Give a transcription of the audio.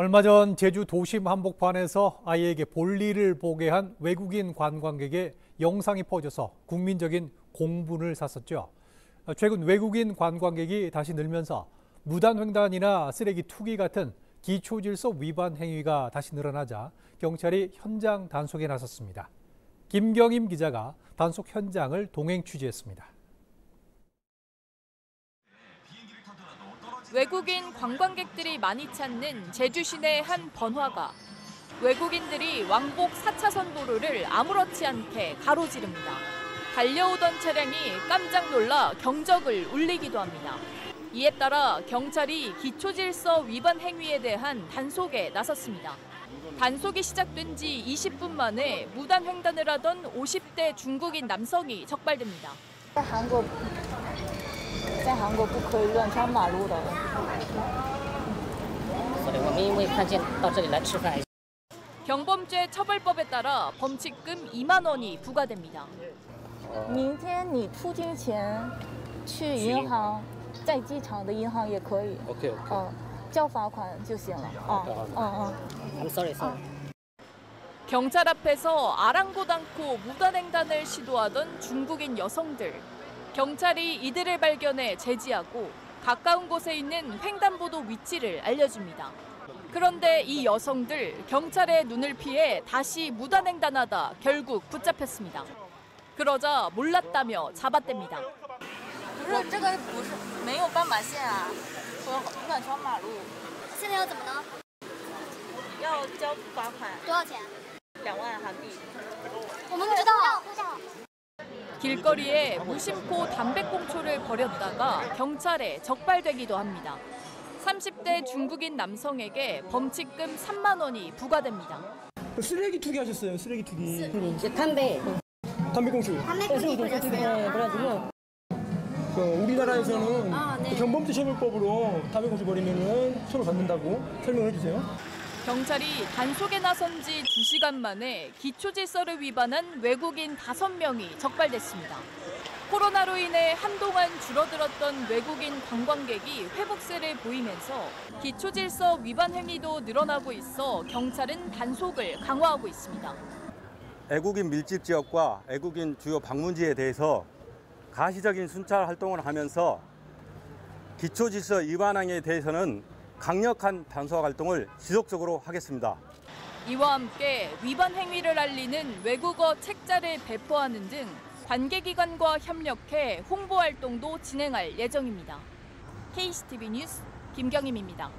얼마 전 제주 도심 한복판에서 아이에게 볼일을 보게 한 외국인 관광객의 영상이 퍼져서 국민적인 공분을 샀었죠. 최근 외국인 관광객이 다시 늘면서 무단횡단이나 쓰레기 투기 같은 기초질서 위반 행위가 다시 늘어나자 경찰이 현장 단속에 나섰습니다. 김경임 기자가 단속 현장을 동행 취재했습니다. 외국인 관광객들이 많이 찾는 제주 시내 한 번화가. 외국인들이 왕복 4차선 도로를 아무렇지 않게 가로지릅니다. 달려오던 차량이 깜짝 놀라 경적을 울리기도 합니다. 이에 따라 경찰이 기초질서 위반 행위에 대한 단속에 나섰습니다. 단속이 시작된 지 20분 만에 무단 횡단을 하던 50대 중국인 남성이 적발됩니다. 在韩国不可以乱穿马路的。所以我们因为看见到这里来吃饭。 경범죄 처벌법에 따라 범칙금 2만 원이 부과됩니다. 明天你出境前去银行，在机场的银行也可以。 OK OK。嗯，交罚款就行了。啊，嗯嗯。 I'm sorry, sorry. 경찰 앞에서 아랑곳 않고 무단횡단을 시도하던 중국인 여성들. 경찰이 이들을 발견해 제지하고 가까운 곳에 있는 횡단보도 위치를 알려줍니다. 그런데 이 여성들 경찰의 눈을 피해 다시 무단횡단하다 결국 붙잡혔습니다. 그러자 몰랐다며 잡아댑니다. 길거리에 무심코 담배꽁초를 버렸다가 경찰에 적발되기도 합니다. 30대 중국인 남성에게 범칙금 3만 원이 부과됩니다. 쓰레기 투기 하셨어요. 쓰레기 투기. 이제 담배. 담배꽁초. 투기 네, 그래가지고 그 우리나라에서는 아, 네. 그 경범죄 처벌법으로 담배꽁초 버리면은 처벌 받는다고 설명해 주세요. 경찰이 단속에 나선 지 2시간 만에 기초질서를 위반한 외국인 5명이 적발됐습니다. 코로나로 인해 한동안 줄어들었던 외국인 관광객이 회복세를 보이면서 기초질서 위반 행위도 늘어나고 있어 경찰은 단속을 강화하고 있습니다. 애국인 밀집 지역과 애국인 주요 방문지에 대해서 가시적인 순찰 활동을 하면서 기초질서 위반 행위에 대해서는 강력한 단속 활동을 지속적으로 하겠습니다. 이와 함께 위반 행위를 알리는 외국어 책자를 배포하는 등 관계기관과 협력해 홍보 활동도 진행할 예정입니다. KCTV 뉴스 김경임입니다.